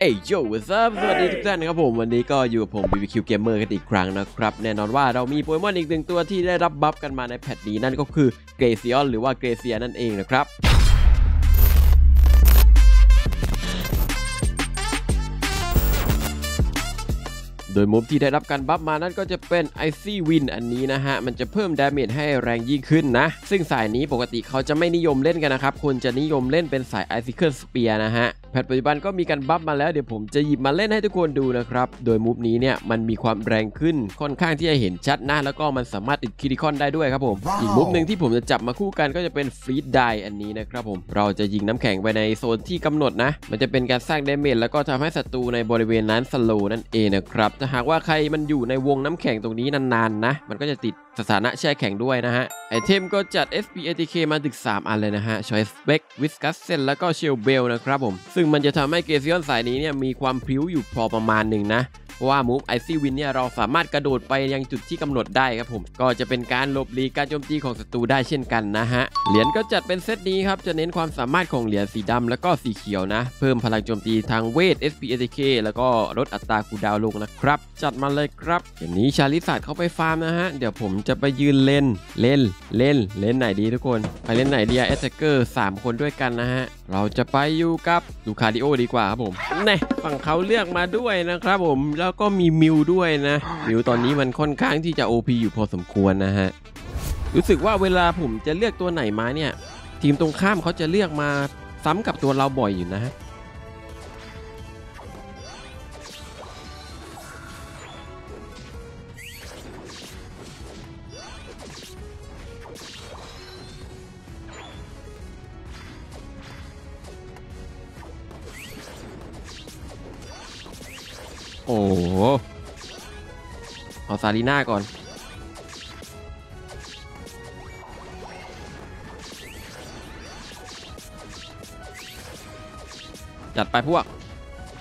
เอ้ยโย what's up สวัสดีทุกท่านนะครับผม วันนี้ก็อยู่กับผม BBQ Gamer กันอีกครั้งนะครับ แน่นอนว่าเรามีโปเกมอนอีกหนึ่งตัวที่ได้รับ buff กันมาใน patch นี้นั่นก็คือ Glaceon หรือว่ากราเซียนั่นเองนะครับโดย move ที่ได้รับการ buff มานั่นก็จะเป็น Icy Win อันนี้นะฮะ มันจะเพิ่ม damage ให้แรงยิ่งขึ้นนะ ซึ่งสายนี้ปกติเขาจะไม่นิยมเล่นกันนะครับคนจะนิยมเล่นเป็นสาย Icicle Spear นะฮะ patch ปัจจุบันก็มีการ buff มาแล้วเดี๋ยวผมจะหยิบมาเล่นให้ทุกคนดูนะครับ โดย move นี้เนี่ยมันมีความแรงขึ้นค่อนข้างที่จะเห็นชัดนะแล้วก็มันสามารถติด critical ได้ด้วยครับผมว้าวอีก move หนึ่งที่ผมจะจับมาคู่กันก็จะเป็น Freeze-Dryอันนี้นะครับผมเราจะยิงน้ำแข็งไปในโซนที่กำหนดนะ มันจะเป็นการสร้าง damage แล้วก็ทำให้ศัตรูในบริเวณนั้น slow นั่นเองนะครับถ้าหากว่าใครมันอยู่ในวงน้ำแข็งตรงนี้นานๆนะ มันก็จะติดสถานะแช่แข็งด้วยนะฮะ ไอเทมก็จัด SP ATK มาถึง3 อันเลยนะฮะ Choice Specs Wise Glasses แล้วก็ Shell Bell นะครับผมซึ่ึ่งมันจะทำให้ Glaceon สายนี้เนี่ยมีความพริ้วอยู่พอประมาณหนึ่งนะเพราะว่า Move Icy Wind เนี่ยเราสามารถกระโดดไปยังจุดที่กำหนดได้ครับผม ก็จะเป็นการหลบหลีกการโจมตีของศัตรูได้เช่นกันนะฮะ เหรียญก็จัดเป็นเซตนี้ครับ จะเน้นความสามารถของเหรียญสีดำแล้วก็สีเขียวนะ เพิ่มพลังโจมตีทางเวท SP ATK แล้วก็ลดอัตรา cooldown ลงนะครับ จัดมาเลยครับอย่างนี้ Charizard เข้าไปฟาร์มนะฮะ เดี๋ยวผมจะไปยืนเล่นเล่นเล่นเล่นไหนดีทุกคน ไปเล่นไหนดีอะ attacker สามคนด้วยกันนะฮะ เราจะไปอยู่กับ Lucario ดีกว่าครับผมแน่ฝั่งเขาเลือกมาด้วยนะครับผม แล้วก็มีมิวด้วยนะ มิวตอนนี้มันค่อนข้างที่จะ OP อยู่พอสมควรนะฮะ รู้สึกว่าเวลาผมจะเลือกตัวไหนมาเนี่ย ทีมตรงข้ามเขาจะเลือกมาซ้ำกับตัวเราบ่อยอยู่นะฮะ โอ้โหเอาซารีน่าก่อน จัดไปพวก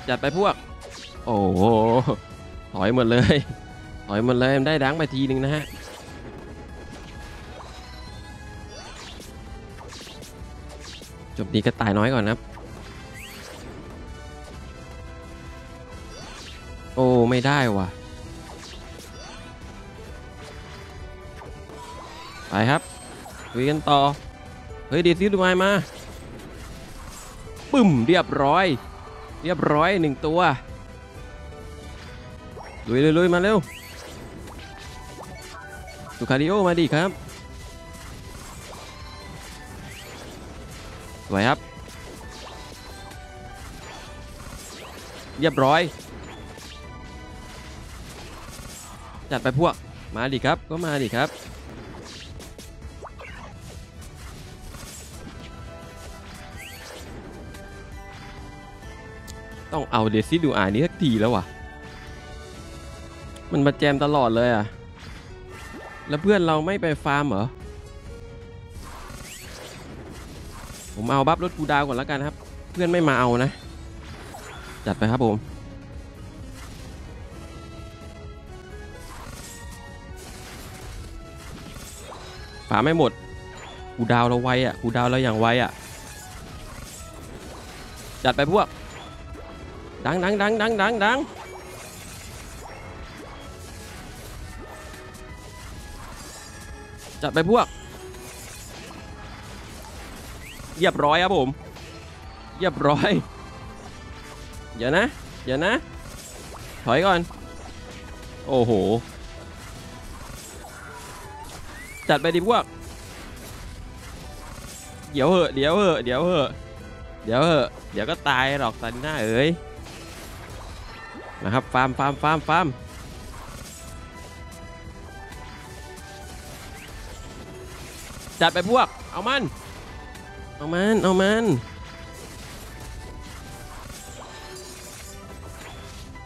จัดไปพวก โอ้โห ถอยหมดเลย ถอยหมดเลยได้ดังไปทีหนึ่งนะฮะจบดีก็ตายน้อยก่อนนะ โอ้ ไม่ได้ว่ะ ไปครับคุยกันต่อ เฮ้ยเดซิดูไมมา ปึ้มเรียบร้อย เรียบร้อยหนึ่งตัวลุยเลยลุยมาเร็วสุคาริโอมาดิครับสวยครับ เรียบร้อย จัดไปพวก มาดิครับ ก็มาดิครับต้องเอาเดซิดูอ่านี้สักทีแล้ววะมันมาแจมตลอดเลยอะแล้วเพื่อนเราไม่ไปฟาร์มเหรอ ผมเอาบัฟรถกูดาวก่อนแล้วกันครับ เพื่อนไม่มาเอานะ จัดไปครับผม ฝาไม่หมดกูดาวเราไวอะกูดาวเราอย่างไวอะจัดไปพวก ดังดังดังดังดังดังจัดไปพวกเรียบร้อยครับผมเรียบร้อยเดี๋ยวนะเดี๋ยวนะ ถอยก่อน โอ้โห จัดไปดิพวก เดี๋ยวเหอะเดี๋ยวเหอะเดี๋ยวเหอะเดี๋ยวเหอะเดี๋ยวก็ตายหรอกซานิน่าเอ้ยนะครับฟาร์มฟาร์มฟาร์มฟาร์มจัดไปพวก เอามัน เอามัน เอามัน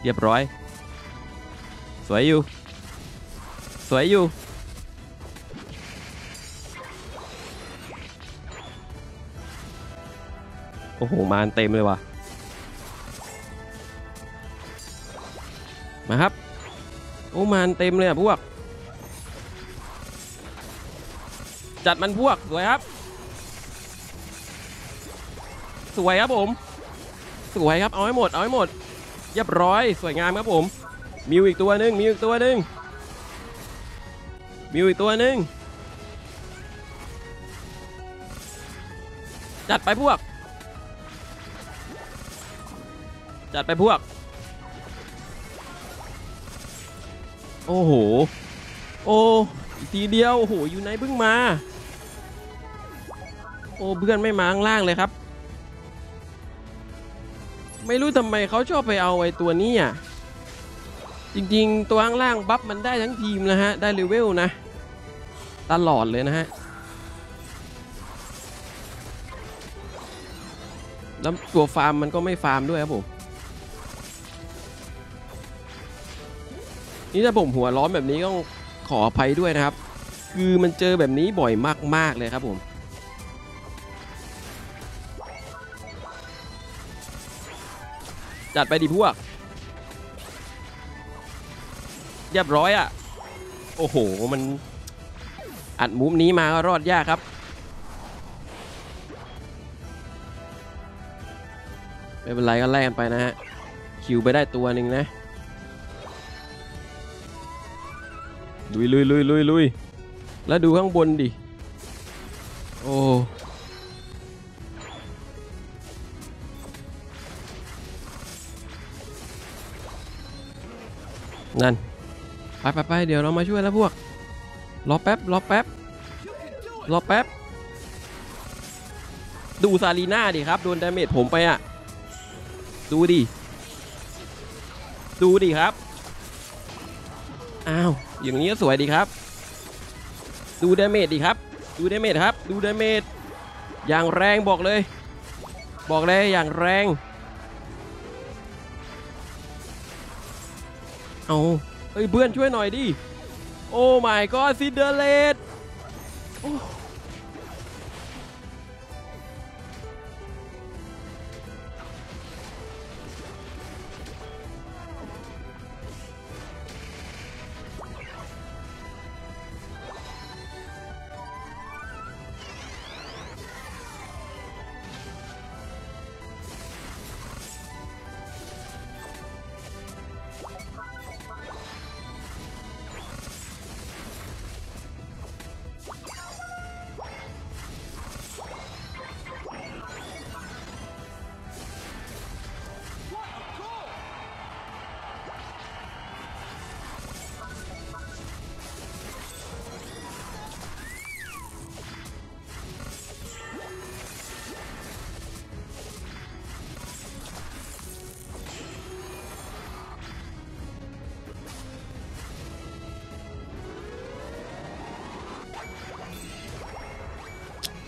เรียบร้อย สวยอยู่ สวยอยู่ อ้โหมานเต็มเลยว่ะ มาครับ โอ้มานเต็มเลยอะพวก จัดมันพวก สวยครับ สวยครับผม สวยครับ เอาให้หมด เอาให้หมดเรียบร้อย สวยงามครับผม มิวอีกตัวหนึ่งมิวอีกตัวหนึ่งมิวอีกตัวหนึ่งจัดไปพวก จัดไปพวก โอ้โห โอ้ทีเดียวโอ้โหอยู่ไหนเพิ่งมา โอ้เพื่อนไม่มาข้างล่างเลยครับ ไม่รู้ทำไมเขาชอบไปเอาไอ้ตัวนี้อะจริงๆ ตัวข้างล่างบัฟมันได้ทั้งทีมนะฮะ ได้เลเวลนะ ตลอดเลยนะฮะแล้วตัวฟาร์มมันก็ไม่ฟาร์มด้วยครับผม นี่ถ้าผมหัวร้อนแบบนี้ต้องขออภัยด้วยนะครับ คือมันเจอแบบนี้บ่อยมาก ๆ เลยครับผม จัดไปดิพวกเรียบร้อยอะ่ะ โอ้โห มันอัดมุมนี้มาก็รอดยากครับ ไม่เป็นไรก็ไล่กันไปนะฮะ คิวไปได้ตัวหนึ่งนะ ลุยลุยลุยลุยลุยแล้วดูข้างบนดิ โอ้นั่น ไปไปไปเดี๋ยวเรามาช่วยแล้วพวก รอแป๊บ รอแป๊บ รอแป๊บ ดู Tsareena ดิครับ โดน damage ผมไปอะ ดูดิ ดูดิครับ อ้าว อย่างนี้สวยดีครับ ดู damage ดีครับ ดู damage ครับ ดู damage อย่างแรงบอกเลย บอกเลยอย่างแรง เอาเฮ้ยเพื่อนช่วยหน่อยดิ oh my god ซิเดอเลต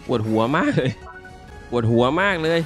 ปวดหัวมากเลย ปวดหัวมากเลย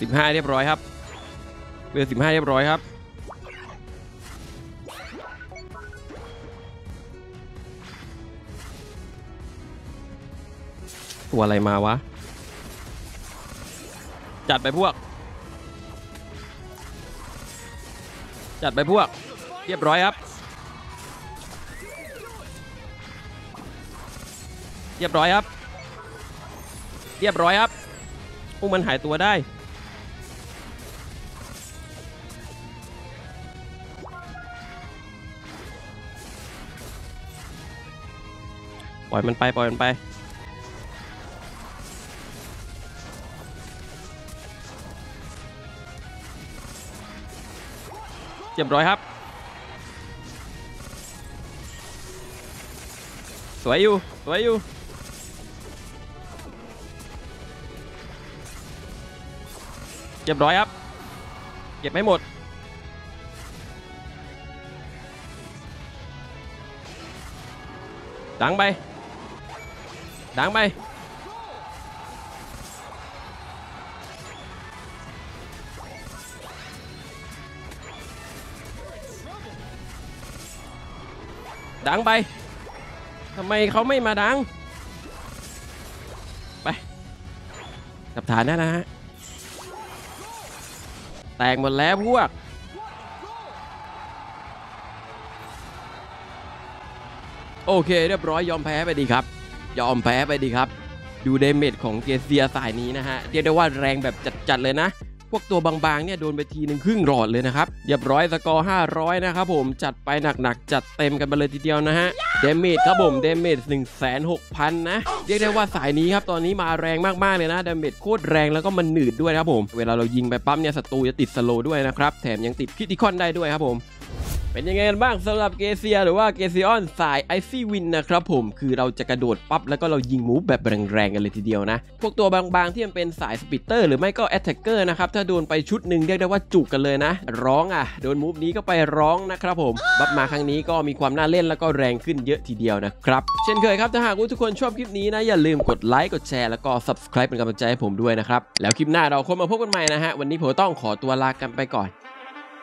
สิบห้าเรียบร้อยครับเวลสิบห้าเรียบร้อยครับ ตัวอะไรมาวะ จัดไปพวก จัดไปพวก เรียบร้อยครับ เรียบร้อยครับ เรียบร้อยครับพวกมันหายตัวได้ ปล่อยมันไปปล่อยมันไป เรียบร้อยครับ สวยอยู่ สวยอยู่เรียบร้อยครับ เก็บให้หมด ดังไป ดังไปdunk ไปทำไมเขาไม่มา dunk ไปกับฐานนั่นนะฮะ แตกหมดแล้วพวก โอเค เรียบร้อยยอมแพ้ไปดีครับ ยอมแพ้ไปดีครับ ดู damage ของกราเซียสายนี้นะฮะเรียกได้ว่าแรงแบบจัดๆเลยนะ พวกตัวบางๆเนี่ยโดนไปทีหนึ่งครึ่งหลอดเลยนะครับเรียบร้อยสกอร์ 500 นะครับผมจัดไปหนักๆ จัดเต็มกันไปเลยทีเดียวนะฮะ damage ครับผม damage 1 6 0 0 0 นะ เรียกได้ว่าสายนี้ครับ ตอนนี้มาแรงมากๆเลยนะ damage โคตรแรงแล้วก็มันหนืดด้วยนะครับผม เวลาเรายิงไปปั๊บเนี่ยศัตรูจะติด slow ด้วยนะครับ แถมยังติด critical ได้ด้วยครับผม เป็นยังไงกันบ้างสำหรับกราเซียหรือว่า Glaceon สาย Icy Wind นะครับผมคือเราจะกระโดดปั๊บแล้วก็เรายิง move แบบแรงๆกันเลยทีเดียวนะ พวกตัวบางๆ ที่มันเป็นสาย speedster หรือไม่ก็ attacker นะครับ ถ้าโดนไปชุดหนึ่งเรียกได้ว่าจุกกันเลยนะ ร้องอะ โดนมูฟนี้ก็ไปร้องนะครับผม บัฟมาครั้งนี้ก็มีความน่าเล่นแล้วก็แรงขึ้นเยอะทีเดียวนะครับ เช่นเคยครับถ้าหากว่าทุกคนชอบคลิปนี้นะอย่าลืมกดไลค์กดแชร์แล้วก็ subscribe เป็นกำลังใจให้ผมด้วยนะครับแล้วคลิปหน้าเราคงมาพบกันใหม่นะฮะวันนี้ผมต้องขอตัวลากันไปก่อน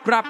ครับ